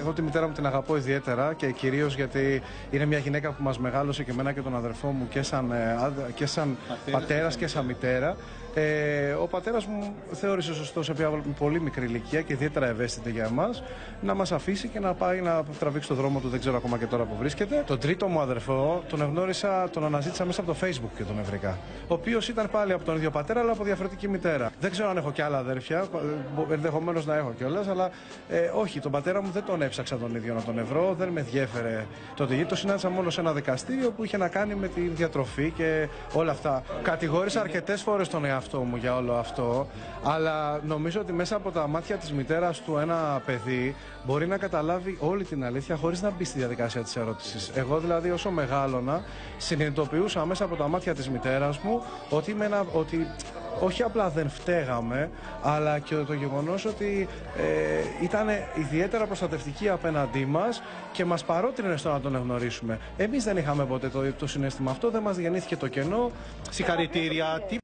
Εγώ τη μητέρα μου την αγαπώ ιδιαίτερα και κυρίως γιατί είναι μια γυναίκα που μας μεγάλωσε και εμένα και τον αδερφό μου και σαν, ε, άντρα- και σαν πατέρας και σαν μητέρα. Ε, ο πατέρας μου θεώρησε σωστό σε μια πολύ μικρή ηλικία και ιδιαίτερα ευαίσθητη για εμάς να μας αφήσει και να πάει να τραβήξει το δρόμο του. Δεν ξέρω ακόμα και τώρα που βρίσκεται. Τον τρίτο μου αδερφό τον εγνώρισα, τον αναζήτησα μέσα από το Facebook και τον ευρικά. Ο οποίος ήταν πάλι από τον ίδιο πατέρα αλλά από διαφορετική μητέρα. Δεν ξέρω αν έχω και άλλα αδέρφια, ενδεχομένως να έχω κιόλας, αλλά ε, όχι, τον πατέρα μου δεν τον έψαξα τον ίδιο να τον ευρώ, δεν με ενδιέφερε το τι Το συνάντησα μόνος σε ένα δικαστήριο που είχε να κάνει με τη διατροφή και όλα αυτά. Κατηγόρησα αρκετές φορές τον εαυτό μου για όλο αυτό, αλλά νομίζω ότι μέσα από τα μάτια της μητέρας του ένα παιδί μπορεί να καταλάβει όλη την αλήθεια χωρίς να μπει στη διαδικασία της ερώτησης. Εγώ δηλαδή όσο μεγάλωνα συνειδητοποιούσα μέσα από τα μάτια της μητέρας μου ότι, είμαι ένα, ότι όχι απλά δεν φταίγαμε, αλλά και το γεγονός ότι ε, ήταν ιδιαίτερα προστατευτική απέναντί μας και μας παρότρινε στο να τον εγνωρίσουμε. Εμείς δεν είχαμε ποτέ το, το συνέστημα αυτό, δεν μας γεννήθηκε το κενό. Συγχαρητήρια. Τι